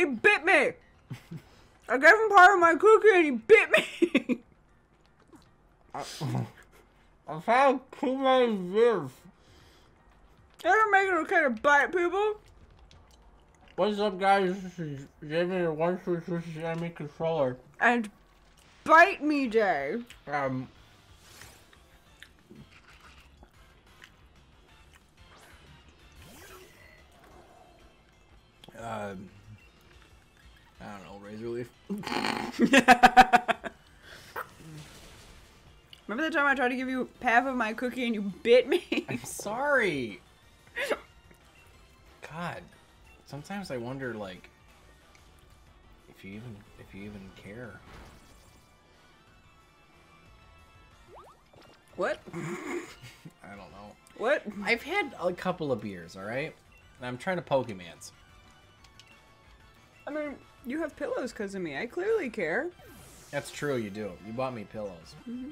He bit me. I gave him part of my cookie and he bit me. I've had too many beers. Doesn't make it okay to bite people. What's up, guys? This is Jamie, your one Switch versus enemy controller. And bite me, Jay. Um. Um. I don't know, razor leaf. Remember the time I tried to give you half of my cookie and you bit me? I'm sorry. God, sometimes I wonder, like, if you even if you even care. what? I don't know. What? I've had a couple of beers, all right, and I'm trying to Pokemans. I mean, you have pillows because of me. I clearly care. That's true, you do. You bought me pillows. Mm-hmm.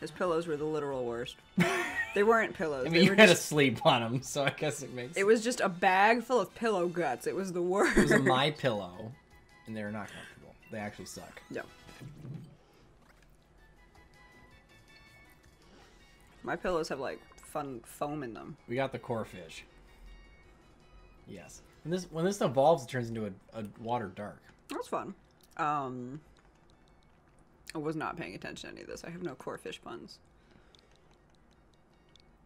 His pillows were the literal worst. they weren't pillows. I they mean, you were had to sleep on them, so I guess it makes. It was just a bag full of pillow guts. It was the worst. It was my pillow, and they're not comfortable. They actually suck. Yeah. My pillows have like fun foam in them. We got the core fish. Yes. When this when this evolves, it turns into a, a water dark. That's fun. Um, I was not paying attention to any of this. I have no core fish puns.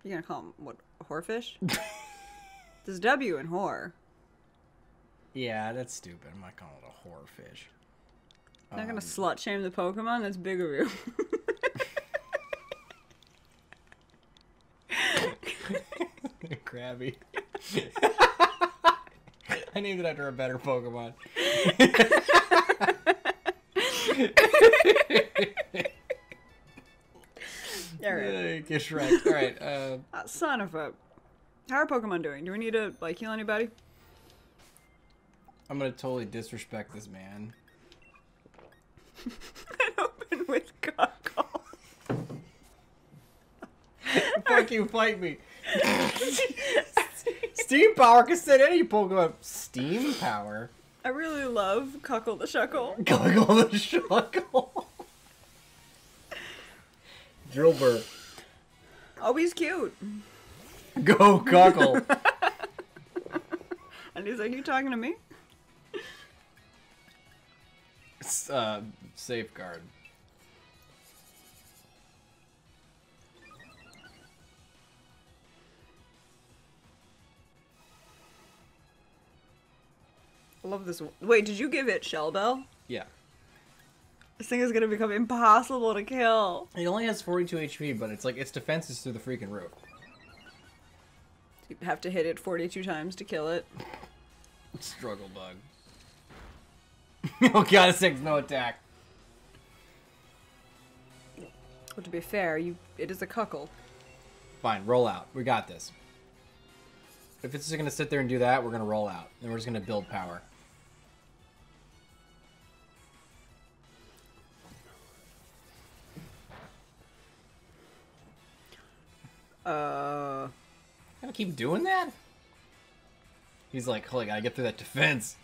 You gonna call them what? Whorefish? There's W in whore. Yeah, that's stupid. I'm not calling it a horror fish. Not gonna Um, slut shame the Pokemon. That's big of you. Krabby. I named it after a better Pokemon. All right. Get Shrek. All right. Uh, Ah, son of a. How are Pokemon doing? Do we need to like heal anybody? I'm gonna totally disrespect this man. Open with Cockle. Fuck you, fight me. Steam power can set any Pokemon. Steam power. I really love Cuckle the Shuckle. Goggle the Shuckle. Drillbur. Oh, he's cute. Go Cockle. And he's like, "You talking to me?" Uh, safeguard. I love this. One. Wait, did you give it Shell Bell? Yeah. This thing is gonna become impossible to kill. It only has 42 HP, but it's like its defense is through the freaking roof. You have to hit it 42 times to kill it. Struggle bug. oh god, it takes no attack. But to be fair, you it is a cuckle. Fine, roll out. We got this. If it's just gonna sit there and do that, we're gonna roll out. And we're just gonna build power. Keep doing that? He's like, holy, gotta get through that defense.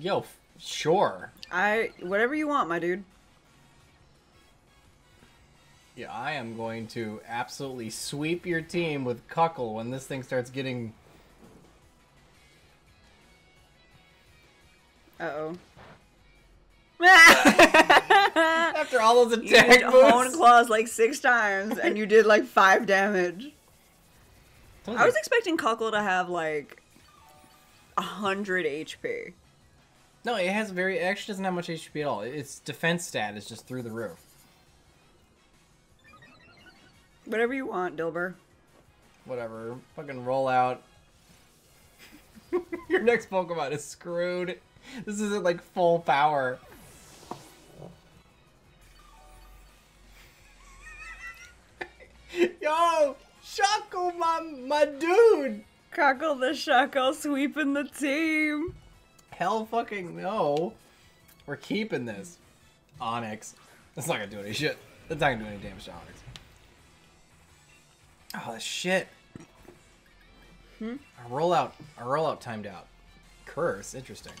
Yo, f- sure. I whatever you want, my dude. Yeah, I am going to absolutely sweep your team with Cuckle when this thing starts getting. Uh oh. After all those you attack used Hone claws like six times, and you did like five damage. I was expecting Cuckle to have like a hundred HP. No, it has very. It actually doesn't have much HP at all. Its defense stat is just through the roof. Whatever you want, Dilber. Whatever. Fucking roll out. Your next Pokemon is screwed. This isn't like full power. Yo! Shuckle, my, my dude! Cuckle the Shuckle sweeping the team. Hell fucking no. We're keeping this. Onix. That's not gonna do any shit. That's not gonna do any damage to Onix. Oh, shit. Hmm? Our rollout, our rollout timed out. Curse, interesting.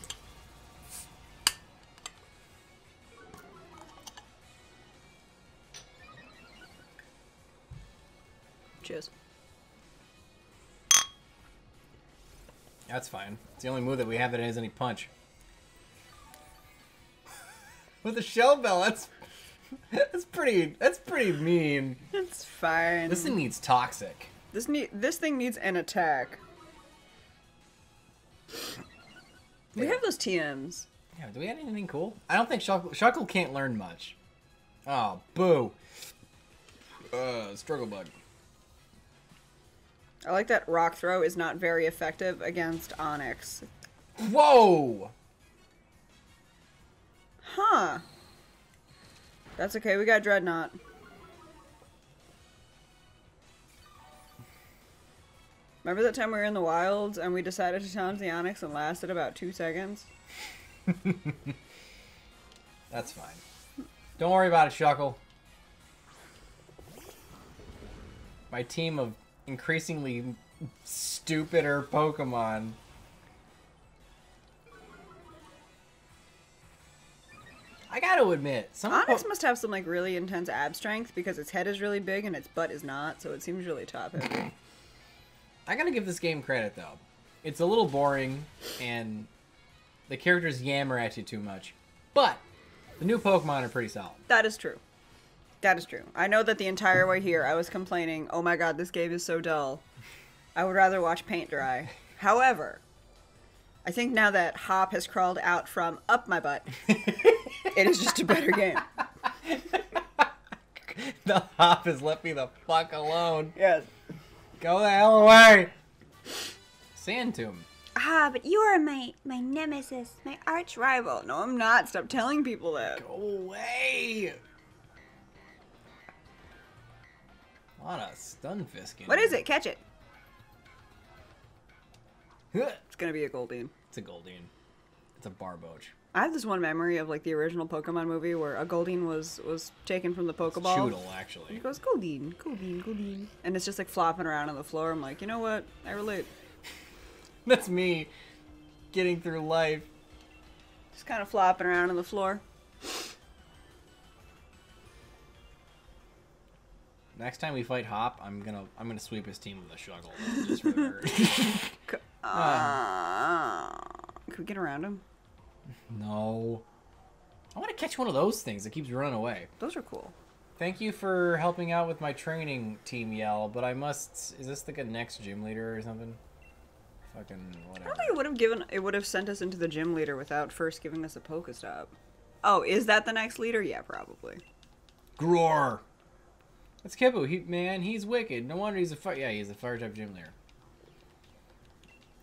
Cheers. That's fine. It's the only move that we have that has any punch. With a shell bell, that's that's pretty that's pretty mean. It's fine. This thing needs toxic. This need this thing needs an attack. We have those TMs. Yeah, do we have anything cool? I don't think Shuckle, Shuckle can't learn much. Oh, boo. Uh, struggle bug. I like that rock throw is not very effective against Onix. Whoa! Huh. That's okay, we got Dreadnought. Remember that time we were in the wilds and we decided to challenge the Onix and lasted about two seconds? That's fine. Don't worry about it, Shuckle. My team of increasingly stupider Pokemon. I gotta admit, some Onix must have some like really intense ab strength because its head is really big and its butt is not, so it seems really top heavy. I gotta give this game credit though. It's a little boring and the characters yammer at you too much. But the new Pokemon are pretty solid. That is true. That is true. I know that the entire way here I was complaining, oh my god, this game is so dull. I would rather watch paint dry. However, I think now that Hop has crawled out from up my butt, it is just a better game. the hop has left me the fuck alone. Yes. Go the hell away. Sand Tomb. Ah, but you are my my nemesis, my arch rival. No, I'm not. Stop telling people that. Go away. A lot of stun fisking. What is it? Catch it. It's It's gonna be a Goldeen. It's a Goldeen. It's a Barboach. I have this one memory of like the original Pokemon movie where a Goldeen was was taken from the Pokeball. Choodle, He actually. goes, Goldeen, Goldeen, Goldeen. And it's just like flopping around on the floor. I'm like, you know what? I relate. That's me getting through life. Just kind of flopping around on the floor. Next time we fight Hop, I'm gonna I'm gonna sweep his team with a shuggle. Just for the Uh, Can we get around him? no. I want to catch one of those things that keeps running away. Those are cool. Thank you for helping out with my training, Team Yell, but I must. Is this like a next gym leader or something? Fucking I whatever. don't think it would have given. It would have sent us into the gym leader without first giving us a Pokestop. Oh, is that the next leader? Yeah, probably. Groar! That's Kippu. He, man, he's wicked. No wonder he's a fire. Yeah, he's a fire type gym leader.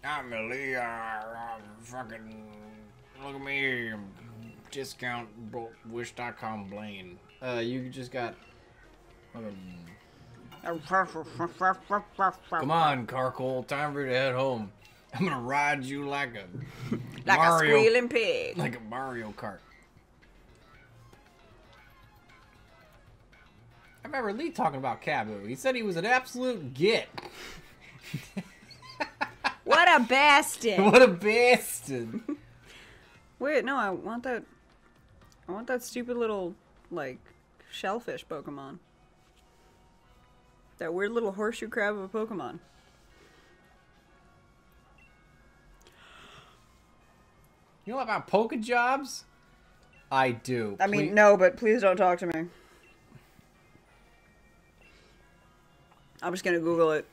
I'm a leader. I'm fucking. Look at me. Discount bro- wish.com Blaine. Uh, you just got. fucking- Come on, Carkle. Time for you to head home. I'm gonna ride you like a Like Mario, a squealing pig. like a Mario Kart. Remember Lee talking about Kabu. He said he was an absolute git. What a bastard! what a bastard. Wait, no, I want that. I want that stupid little like shellfish Pokemon. That weird little horseshoe crab of a Pokemon. You know about Poke Jobs? I do. I mean, Please- no, but please don't talk to me. I'm just gonna Google it.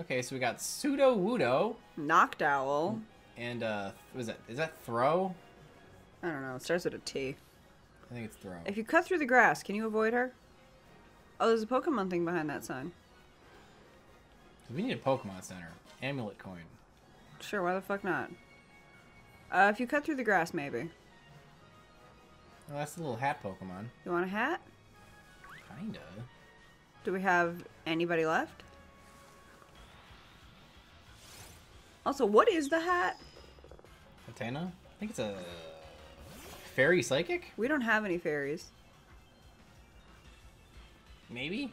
Okay, so we got Sudowoodo knocked owl, and uh, what is that? Is that Throh? I don't know. It starts with a T. I think it's Throh. If you cut through the grass, can you avoid her? Oh, there's a Pokemon thing behind that sign. We need a Pokemon Center. Amulet coin. Sure, why the fuck not? Uh, if you cut through the grass, maybe. Oh, that's a little hat Pokemon. You want a hat? Kinda. Do we have anybody left? Also, what is the hat? Katana? I think it's a Fairy psychic? We don't have any fairies. Maybe.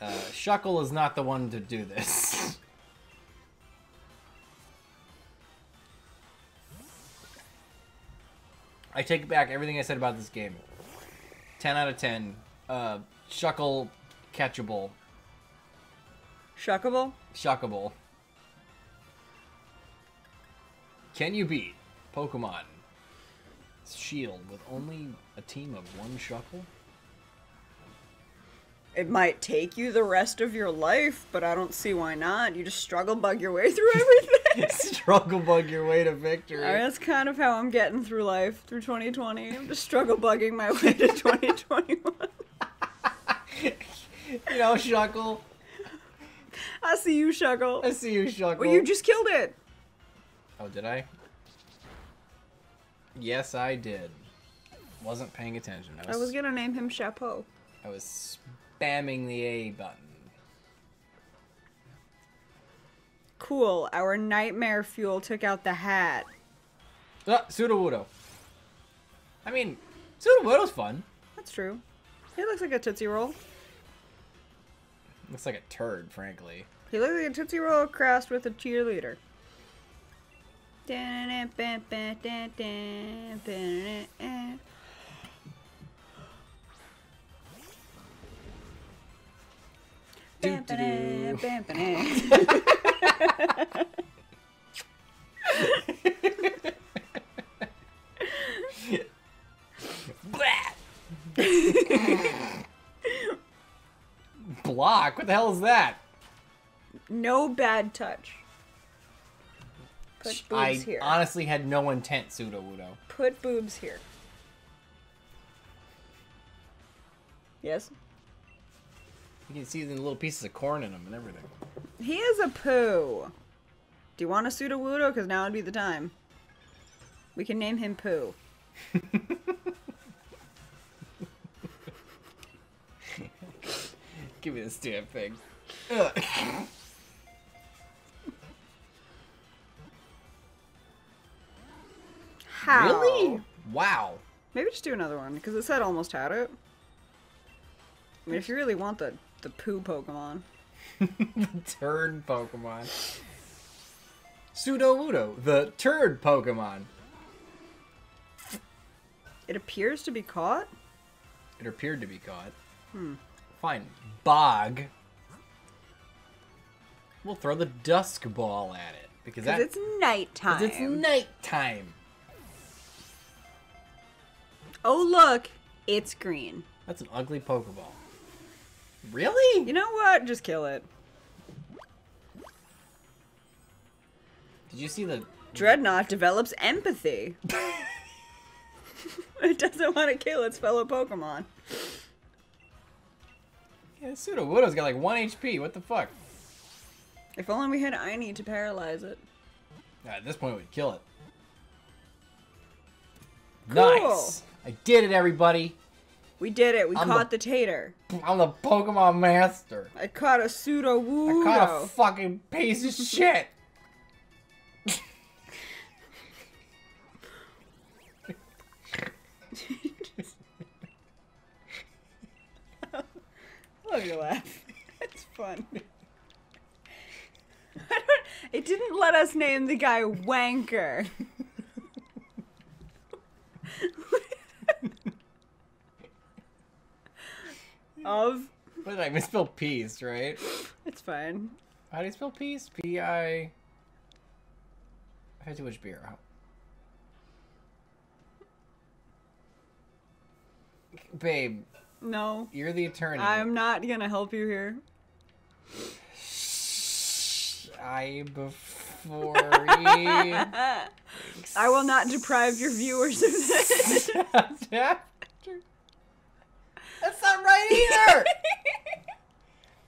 Uh, Shuckle is not the one to do this. I take back everything I said about this game. 10 out of 10. Uh, Shuckle catchable. Shuckable? Shuckable. Can you beat Pokemon Shield with only a team of one Shuckle? It might take you the rest of your life, but I don't see why not. You just struggle bug your way through everything. Struggle bug your way to victory. Mean, that's kind of how I'm getting through life through 2020. I'm just struggle bugging my way to 2021. You know, Shuckle. I see you, Shuckle. I see you, Shuckle. Well, you just killed it. Oh, did I? Yes, I did. Wasn't paying attention. I was, I was gonna name him Chapeau. I was spamming the A button. Cool. Our nightmare fuel took out the hat. Ah, Sudowoodo. I mean, Sudowoodo's fun. That's true. He looks like a Tootsie Roll. Looks like a turd, frankly. He looks like a Tootsie Roll crossed with a cheerleader. Doo-doo-doo. Block? What the hell is that? No bad touch. Put boobs I here. honestly had no intent, Sudowoodo. Put boobs here. Yes? You can see the little pieces of corn in them and everything. He is a poo. Do you want a Sudowoodo? Because now would be the time. We can name him Poo. Give me this damn thing. How? Really? Wow. Maybe just do another one, because it said almost had it. I mean, if you really want the, the poo Pokemon. the turd Pokemon. Sudowoodo, the turd Pokemon. It appears to be caught? It appeared to be caught. Hmm. Fine. Bog. We'll throw the dusk ball at it because Because that it's nighttime. 'cause it's nighttime. oh, look. It's green. That's an ugly Pokeball. Really? You know what? Just kill it. Did you see the? Dreadnought develops empathy. it doesn't want to kill its fellow Pokemon. Yeah, Sudowoodo's got like one HP. What the fuck? If only we had Aini to paralyze it. At this point, we'd kill it. Cool. Nice. I did it, everybody. We did it. We I'm caught the- the... tater. I'm the Pokemon master. I caught a pseudo I woo. caught a fucking piece of shit. love your laugh. It's fun. I don't, it didn't let us name the guy Wanker. of What did I misspell peace, right? it's fine. How do you spell peace? P I. I had too much beer. Babe, No, you're the attorney. I'm not gonna help you here. I before ye. I will not deprive your viewers of this. That's not right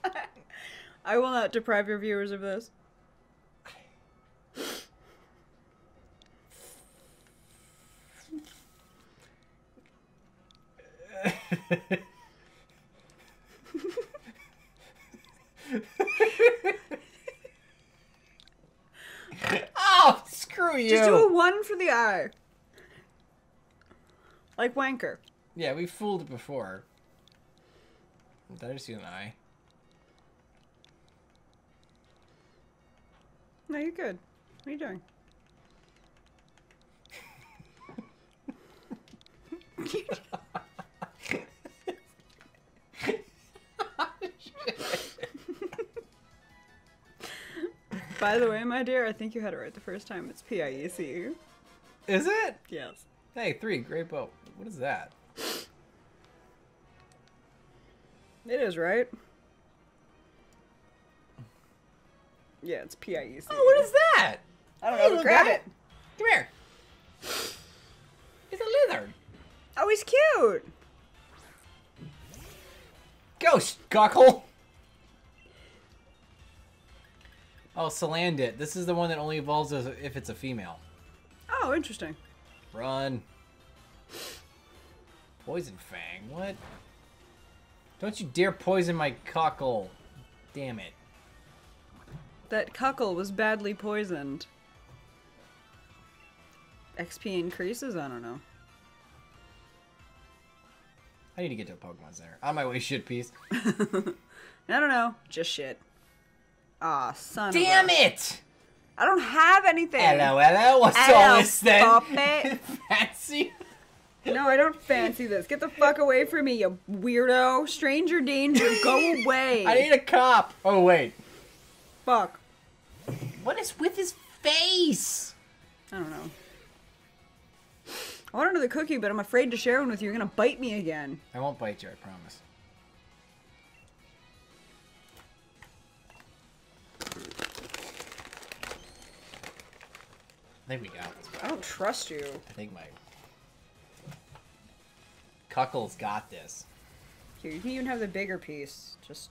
either. I will not deprive your viewers of this. oh, screw you. Just do a one for the eye. Like Wanker. Yeah, we fooled it before. Did I just see an eye? No, you're good. What are you doing? By the way, my dear, I think you had it right the first time. It's P I E C. Is it? Yes. Hey, three, great boat. What is that? It is, right? Yeah, it's P I E C. Oh, what is that? I don't Hey, know. Grab guy. it. Come here. He's a lizard. Oh, he's cute. Ghost cockle. Oh, Salandit. This is the one that only evolves as if it's a female. Oh, interesting. Run. Poison Fang. What? Don't you dare poison my cockle. Damn it. That cockle was badly poisoned. XP increases? I don't know. I need to get to a Pokemon Center. On my way, shit piece. I don't know. Just shit. Aw, son Damn of a... it! I don't have anything. Hello, hello. What's Hello, all this then? puppet. Fancy? No, I don't fancy this. Get the fuck away from me, you weirdo. Stranger danger, go away. I need a cop. Oh wait. Fuck. What is with his face? I don't know. I want another cookie, but I'm afraid to share one with you. You're gonna bite me again. I won't bite you. I promise. I think we got this. I don't trust you. I think my Cuckle's got this. Here, you can even have the bigger piece. Just.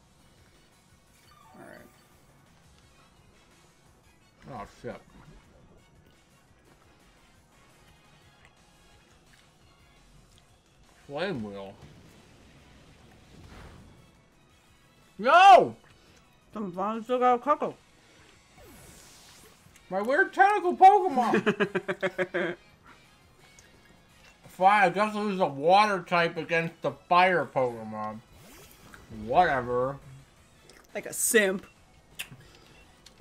Alright. Oh shit. Flame wheel. No! Some fun still got a cuckle. My weird tentacle Pokemon! Fine, I guess I'll use a water type against the fire Pokemon. Whatever. Like a simp.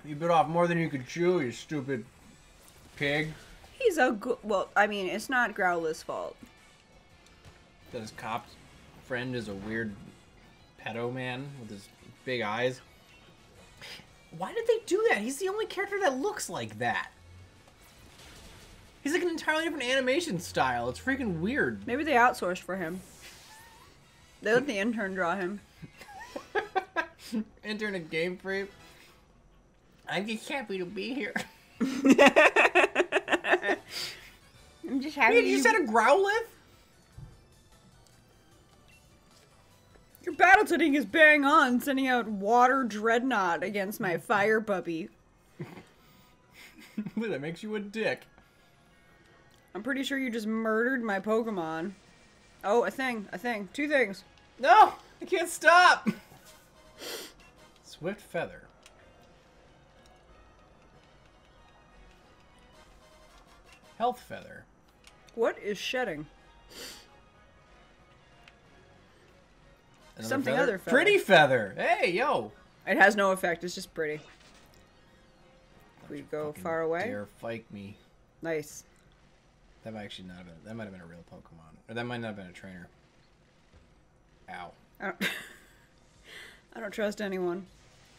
You bit off more than you could chew, you stupid pig. He's a good. Well, I mean, it's not Growlithe's fault. That his cop friend is a weird pedo man with his big eyes. Why did they do that? He's the only character that looks like that. He's like an entirely different animation style. It's freaking weird. Maybe they outsourced for him. They let the intern draw him. Intern at Game Freak. I'm just happy to be here. I'm just happy. Wait, you said a Growlithe? Your battle tuning is bang on, sending out water dreadnought against my fire puppy. that makes you a dick. I'm pretty sure you just murdered my Pokemon. Oh, a thing, a thing, two things. No! I can't stop! Swift Feather. Health Feather. What is shedding? Another Something feather? other feather. Pretty Feather! Hey, yo! It has no effect. It's just pretty. We go far away. Dare fight me. Nice. That might actually not have been. That might have been a real Pokemon, or that might not have been a trainer. Ow! I don't. I don't trust anyone.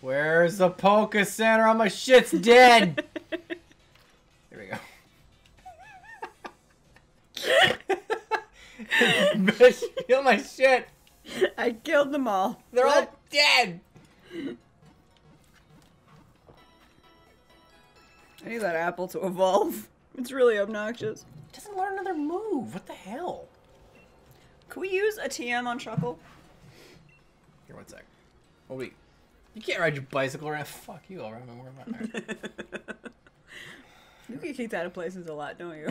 Where's the Poke Center? All my shit's dead. there we go. Bitch, Kill my shit. I killed them all. They're all dead. I need that apple to evolve. It's really obnoxious. Doesn't learn another move. What the hell? Can we use a TM on Chuckle? Here, one sec. Oh wait, you can't ride your bicycle around. Fuck you. I'll ride my more. You get kicked out of places a lot, don't you?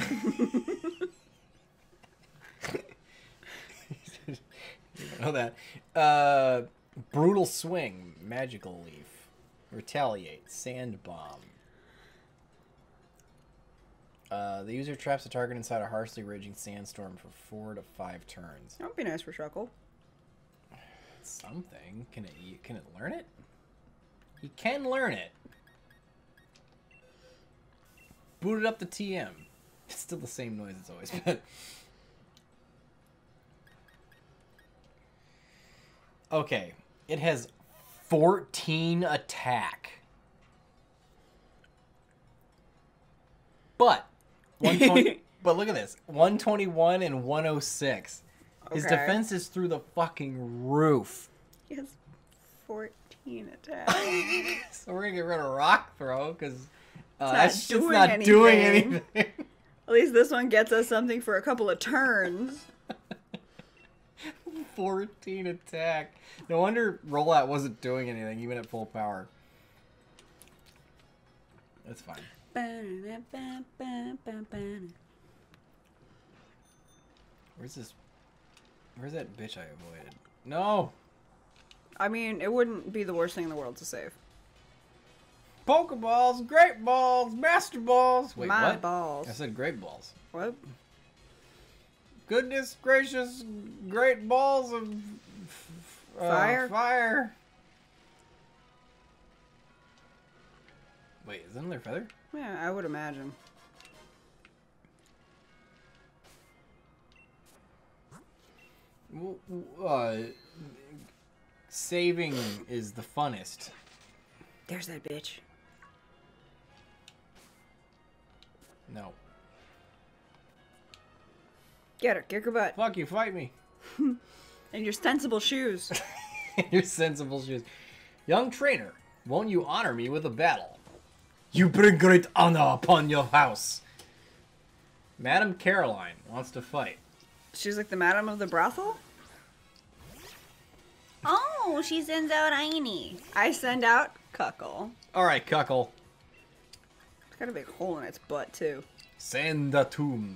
you don't know that. Uh, brutal swing, magical leaf, retaliate, sand tomb. Uh, the user traps a target inside a harshly raging sandstorm for four to five turns. That would be nice for Shuckle. Something. Can it? Can it learn it? He can learn it. Booted up the TM. It's still the same noise it's always been. Okay, it has 14 attack. But 120 but look at this. 121 and 106. His defense is through the fucking roof. He has 14 attacks. So we're gonna get rid of rock throw because uh, not that's just doing not doing anything. anything. At least this one gets us something for a couple of turns. 14 attack. No wonder rollout wasn't doing anything even at full power. That's fine. Where's this? Where's that bitch I avoided? No, I mean, it wouldn't be the worst thing in the world to save. Pokeballs, great balls, master balls. Wait, My what? balls. I said great balls. What? Goodness gracious, great balls of uh, Fire? Fire. Wait, is that another feather? Yeah, I would imagine. W- w- Uh, saving is the funnest. There's that bitch. No. Get her, kick her butt. Fuck you, fight me. And your sensible shoes. Your sensible shoes. Young trainer, won't you honor me with a battle? You bring great honor upon your house. Madam Caroline wants to fight. She's like the madam of the brothel? Oh, she sends out Aini. I send out Cuckle. All right, Cuckle. It's got a big hole in its butt, too. Sandatum.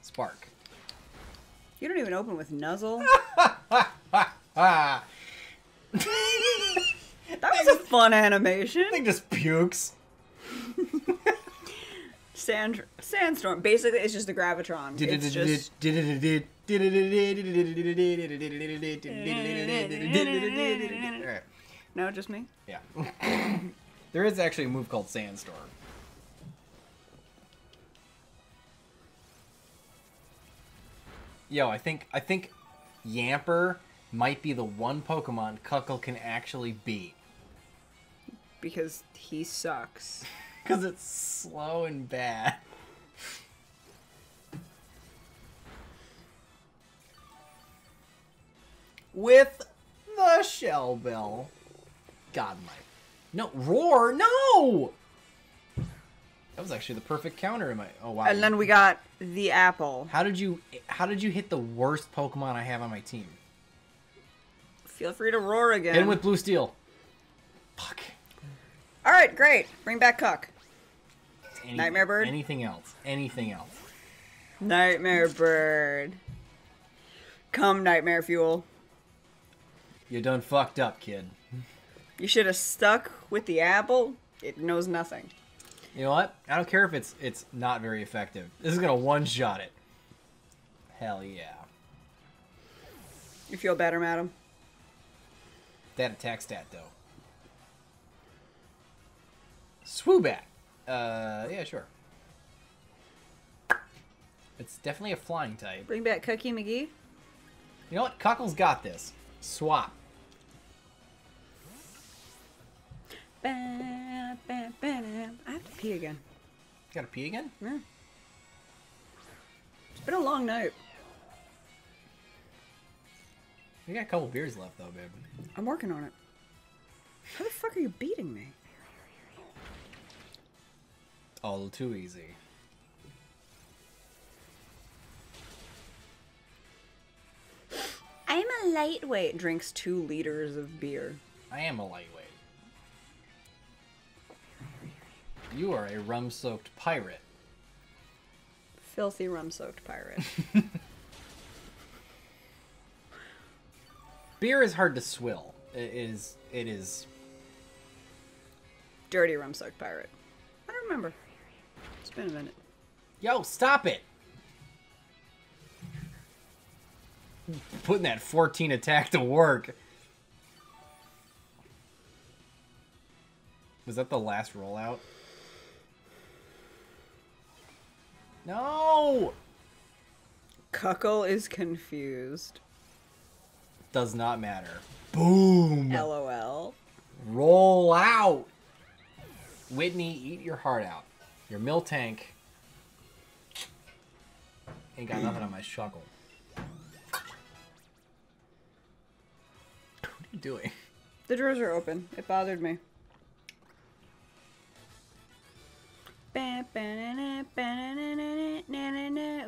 Spark. You don't even open with Nuzzle. That was a fun animation. thing just pukes. Sand sandstorm. Basically, it's just the gravitron. It's just Alright, no, just me. Yeah. there is actually a move called Sandstorm. Yo, I think I think Yamper might be the one Pokemon Cuckle can actually beat. Because he sucks. Because it's slow and bad. With the Shell Bell. God, my. No, Roar! No! That was actually the perfect counter in my. Oh, wow. And then we got the apple. How did you. How did you hit the worst Pokemon I have on my team? Feel free to roar again. Hit him with Blue Steel. Fuck. All right, great. Bring back Cuck. Anything- Nightmare Bird? Anything else? Anything else? Nightmare bird. Come, nightmare fuel. You done fucked up, kid. You should have stuck with the apple. It knows nothing. You know what? I don't care if it's it's not very effective. This is gonna one shot it. Hell yeah. You feel better, madam? That attack stat though. Swoobat. Uh yeah, sure. It's definitely a flying type. Bring back Cookie McGee. You know what? Cockle's got this. Swap. Ba, ba, ba, da. I have to pee again. Gotta pee again? Yeah. It's been a long night. We got a couple beers left though, babe. I'm working on it. How the fuck are you beating me? All too easy. I'm a lightweight. Drinks two liters of beer. I am a lightweight. You are a rum soaked pirate. Filthy rum soaked pirate. Beer is hard to swill. It is it is Dirty rum soaked pirate. I don't remember. It's been a minute. Yo, stop it! Putting that 14 attack to work. Was that the last rollout? No! Cuckle is confused. Does not matter. Boom! LOL. Roll out! Whitney, eat your heart out. Your Miltank ain't got nothing on my shuckle. What are you doing? The drawers are open. It bothered me.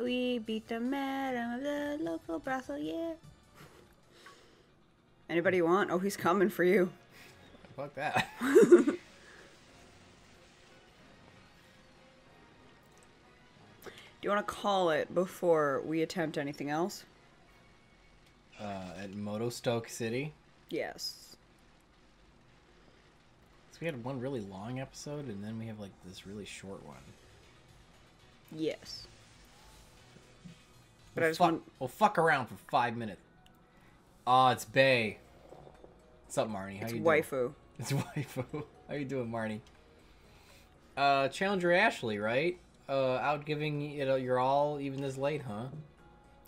We beat the madam of the local brothel, yeah. Anybody want? Oh, he's coming for you. Fuck that. Do you want to call it before we attempt anything else? Uh, at Motostoke City. Yes. So we had one really long episode, and then we have like this really short one. Yes. But We'll I just fuck, want. we'll fuck around for five minutes. Oh, it's Bay. What's up, Marnie? How It's you doing? waifu. It's waifu. How you doing, Marnie? Uh, Challenger Ashley, right? Uh, out giving you know you're all even this late, huh?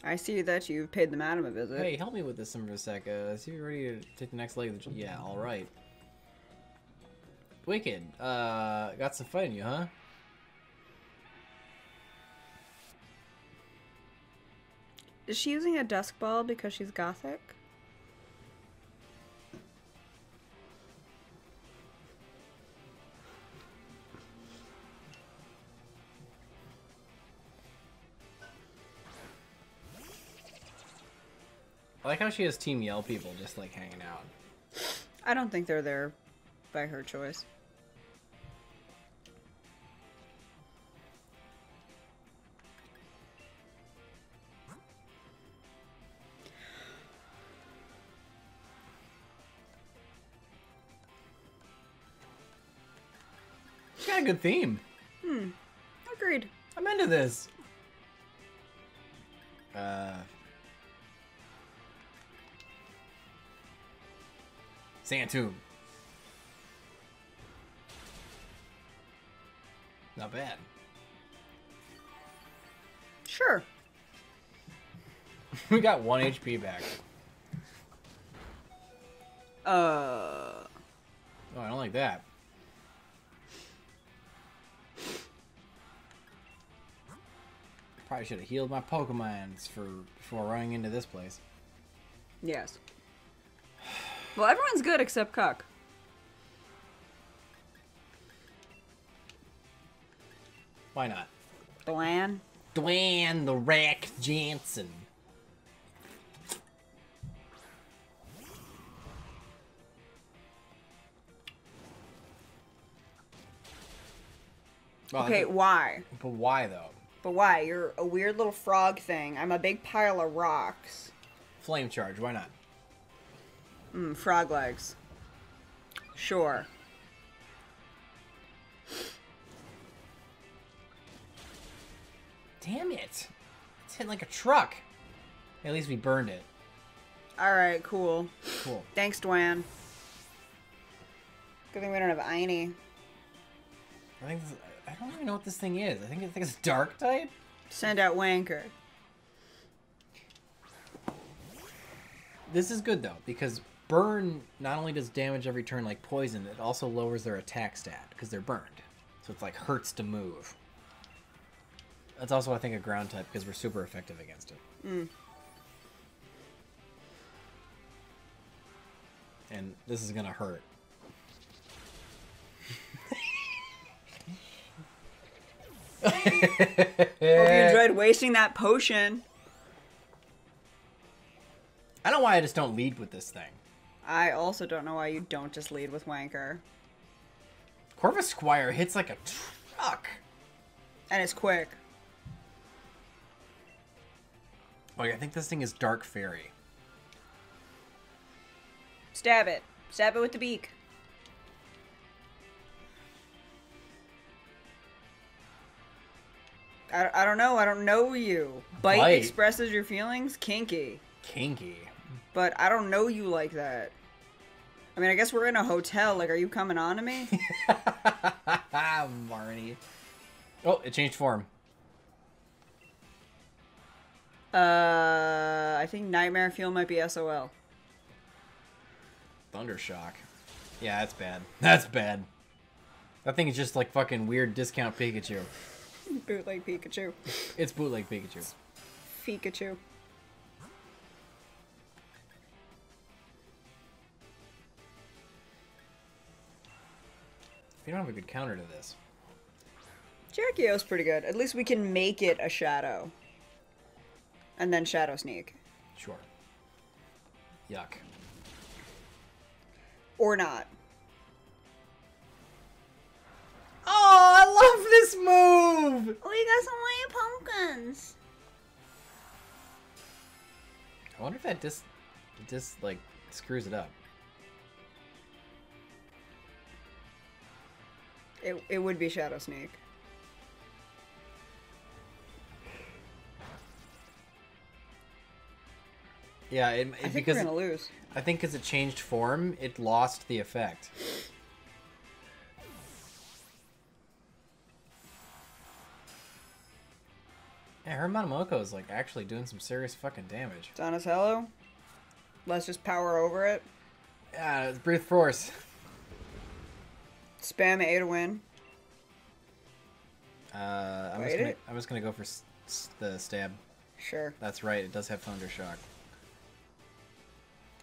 I see that you've paid the madam a visit. Hey, help me with this for a sec. Uh, see if you're ready to take the next leg. Of the... Yeah, all right. Wicked. Uh, got some fight in you, huh? Is she using a dusk ball because she's gothic? Like how she has Team Yell people just like hanging out. I don't think they're there by her choice. She got a good theme. Hmm. Agreed. I'm into this. Uh. Santoon. Not bad. Sure. we got one HP back. Uh. Oh, I don't like that. Probably should have healed my Pokemons for before running into this place. Yes. Well, everyone's good except Cuck. Why not? Bland. Dwayne the Rack Jansen. Well, Okay, why? but why though? But why? You're a weird little frog thing. I'm a big pile of rocks. Flame charge. Why not? Mm, frog legs. Sure. Damn it! It's hit like a truck. At least we burned it. Alright, cool. Cool. Thanks, Dwan. Good thing we don't have Aini. I think this, I don't even know what this thing is. I think I think it's dark type. Send out Wanker. This is good though because burn not only does damage every turn like poison, it also lowers their attack stat because they're burned. So it's like hurts to move. That's also I think a ground type because we're super effective against it. Mm. And this is gonna hurt. Hope you enjoyed wasting that potion. I don't know why I just don't lead with this thing. I also don't know why you don't just lead with Wanker. Corvisquire hits like a truck. And it's quick. Like I think this thing is Dark Fairy. Stab it. Stab it with the beak. I, I don't know. I don't know you. Bite, Bite. expresses your feelings. Kinky. Kinky. But I don't know you like that. I mean, I guess we're in a hotel. Like, are you coming on to me? Marnie. Oh, it changed form. uh, I think Nightmare Fuel might be SOL. Thundershock. Yeah, that's bad. That's bad. That thing is just like fucking weird discount Pikachu. Bootleg Pikachu. It's bootleg Pikachu. Pikachu. You don't have a good counter to this. Jackyos pretty good. At least we can make it a shadow. And then Shadow Sneak. Sure. Yuck. Or not. Oh, I love this move! Oh, we got some white pumpkins. I wonder if that just, dis like screws it up. It, it would be Shadow Snake. Yeah, it, it I think because we're gonna lose. I think because it changed form, it lost the effect. Yeah, her Morpeko is like actually doing some serious fucking damage. Donatello. Let's just power over it. Yeah, it's breathe force. Spam A to win. Uh, I'm just gonna. I'm just gonna go for the stab. Sure. That's right, it does have Thunder Shock.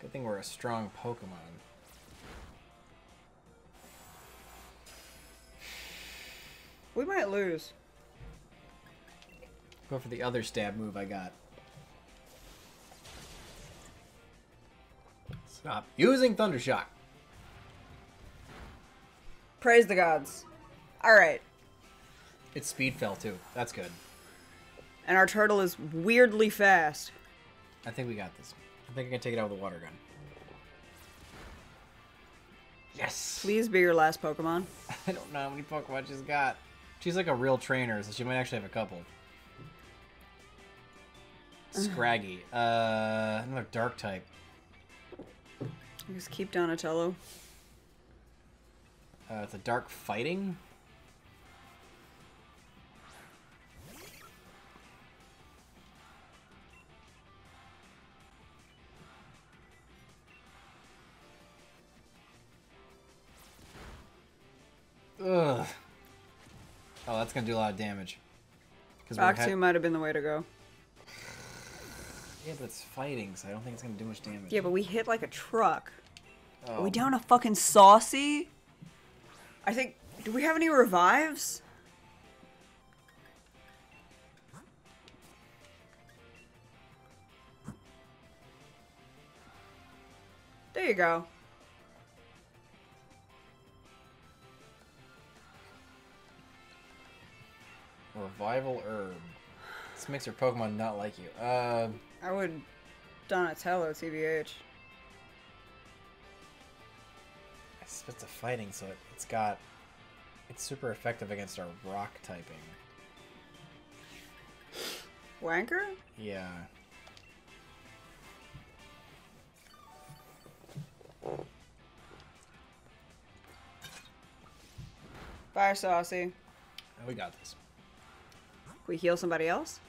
Good thing we're a strong Pokemon. We might lose. Go for the other stab move I got. Stop using Thunder Shock. Praise the gods. Alright. Its speed fell too. That's good. And our turtle is weirdly fast. I think we got this. I think I can take it out with a water gun. Yes. Please be your last Pokemon. I don't know how many Pokemon she's got. She's like a real trainer, so she might actually have a couple. Scraggy. Uh, another dark type. Just keep Donatello. Uh, it's a dark fighting. Ugh. Oh, that's gonna do a lot of damage. Because Rock Tomb might have been the way to go. yeah, but it's fighting, so I don't think it's gonna do much damage. Yeah, but we hit like a truck. oh. Are we down a fucking saucy? I think. Do we have any revives? There you go. Revival herb. This makes your Pokemon not like you. Uh, I would Donatello, TBH. It's a fighting, so it, it's got. It's super effective against our rock typing. Wanker? Yeah. Fire Saucy. We got this. We heal somebody else?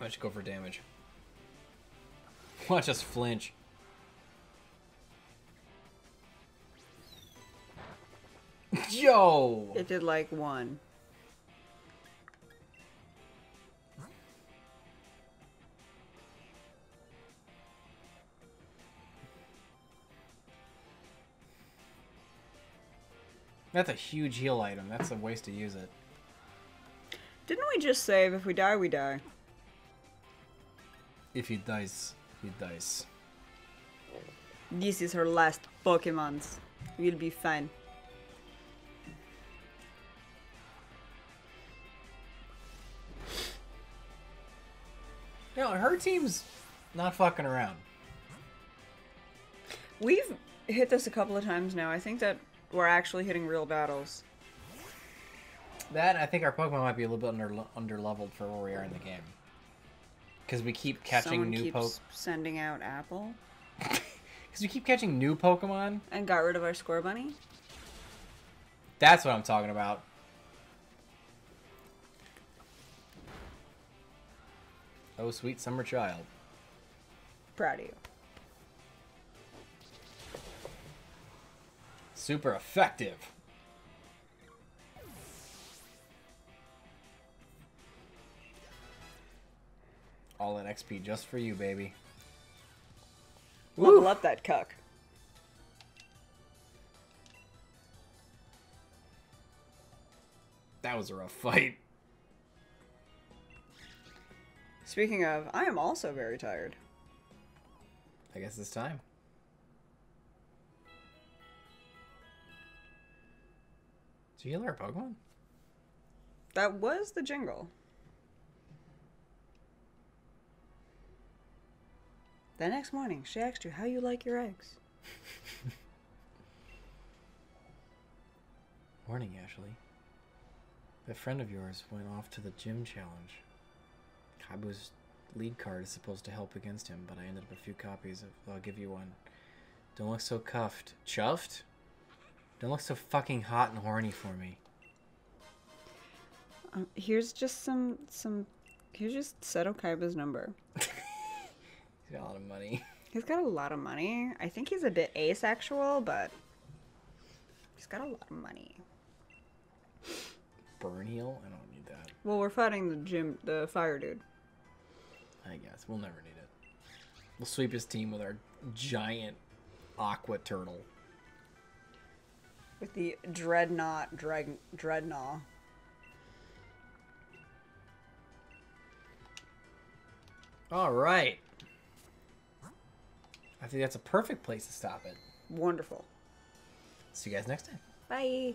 I should go for damage. Watch us flinch. Yo! It did like one. That's a huge heal item. That's a waste to use it. Didn't we just save if we die, we die? If he dies, he dies. This is her last Pokemon. We'll be fine. You know, her team's not fucking around. We've hit this a couple of times now. I think that we're actually hitting real battles. That I think our Pokemon might be a little bit under under leveled for where we are in the game. Because we keep catching Someone new Pokemon. sending out Apple Because we keep catching new Pokemon. and got rid of our Scorbunny. That's what I'm talking about. Oh, sweet summer child. Proud of you. Super effective. All that XP just for you, baby. Level up that cuck. That was a rough fight. Speaking of, I am also very tired. I guess it's time. Did you heal our Pokemon? That was the jingle. The next morning, she asked you how you like your eggs. Morning, Ashley. A friend of yours went off to the gym challenge. Kabu's lead card is supposed to help against him, but I ended up a few copies of. I'll give you one. Don't look so cuffed. Chuffed? Don't look so fucking hot and horny for me. Um, here's just some some. Here's just Seto Kaiba's number. He's got a lot of money. He's got a lot of money. I think he's a bit asexual, but he's got a lot of money. Burn heal? I don't need that. Well, we're fighting the gym, the fire dude. I guess. We'll never need it. We'll sweep his team with our giant aqua turtle. with the dreadnought drag dreadnought. All right. I think that's a perfect place to stop it. Wonderful. See you guys next time. Bye.